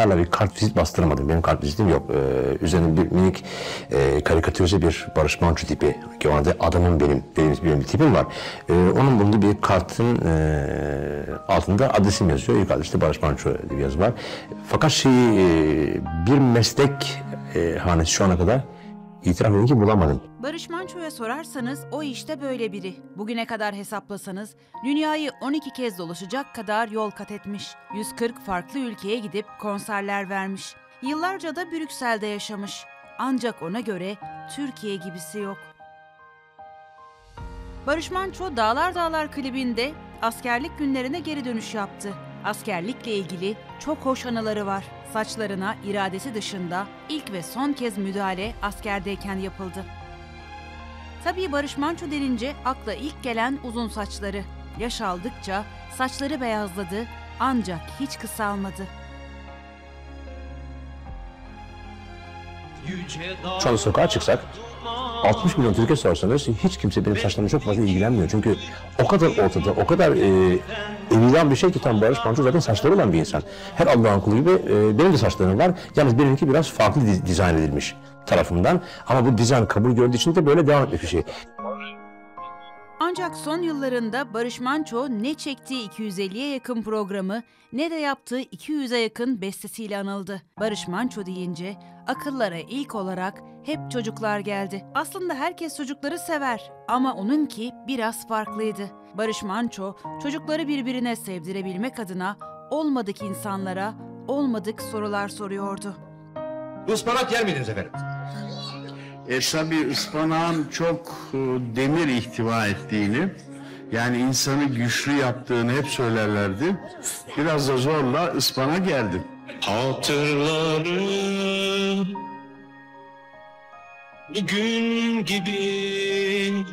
hala bir kartvizit bastıramadım. Benim kartvizitim yok. Ee, üzerinde bir minik e, karikatürize bir Barış Manço tipi. Ki o anda adamın benim dediğimiz bir, tipim var. Ee, onun bulunduğu bir kartın e, altında adresim yazıyor. Yukarıda işte Barış Manço diye bir yazı var. Fakat şeyi e, bir meslek e, hanesi şu ana kadar itiraf edin ki bulamadım. Barış Manço'ya sorarsanız o işte böyle biri. Bugüne kadar hesaplasanız dünyayı 12 kez dolaşacak kadar yol kat etmiş. 140 farklı ülkeye gidip konserler vermiş. Yıllarca da Brüksel'de yaşamış. Ancak ona göre Türkiye gibisi yok. Barış Manço Dağlar Dağlar klibinde askerlik günlerine geri dönüş yaptı. Askerlikle ilgili çok hoş anıları var. Saçlarına iradesi dışında ilk ve son kez müdahale askerdeyken yapıldı. Tabii Barış Manço denince akla ilk gelen uzun saçları. Yaş aldıkça saçları beyazladı ancak hiç kısalmadı. Şu anda sokağa çıksak 60 milyon Türkiye sorsanız hiç kimse benim saçlarımla çok fazla ilgilenmiyor. Çünkü o kadar ortada, o kadar e, evilen bir şey ki tam Barış Manço zaten saçları olan bir insan. Her Allah'ın kulu gibi e, benim de saçlarım var. Yalnız benimki biraz farklı diz- dizayn edilmiş tarafımdan. Ama bu dizayn kabul gördüğü için de böyle devam etmiş bir şey. Ancak son yıllarında Barış Manço ne çektiği 250'ye yakın programı ne de yaptığı 200'e yakın bestesiyle anıldı. Barış Manço deyince akıllara ilk olarak hep çocuklar geldi. Aslında herkes çocukları sever ama onunki biraz farklıydı. Barış Manço çocukları birbirine sevdirebilmek adına olmadık insanlara olmadık sorular soruyordu. Ispanak yer miydiniz efendim? E tabi ıspanağın çok e, demir ihtiva ettiğini, yani insanı güçlü yaptığını hep söylerlerdi. Biraz da zorla ıspanak yerdim. Hatırlarım Bugün gibi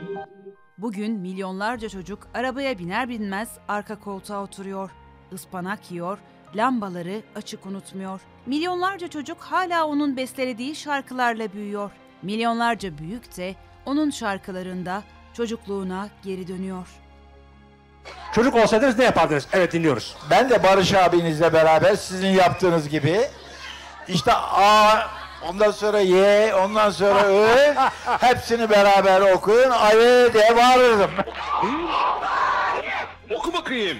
Bugün milyonlarca çocuk arabaya biner binmez arka koltuğa oturuyor. Ispanak yiyor, lambaları açık unutmuyor. Milyonlarca çocuk hala onun bestelediği şarkılarla büyüyor. Milyonlarca büyük de onun şarkılarında çocukluğuna geri dönüyor. Çocuk olsaydınız ne yapardınız? Evet dinliyoruz. Ben de Barış abinizle beraber sizin yaptığınız gibi işte A, ondan sonra Y, ondan sonra Ö hepsini beraber okuyun. Ayı diye bağırırdım. Oku bakayım.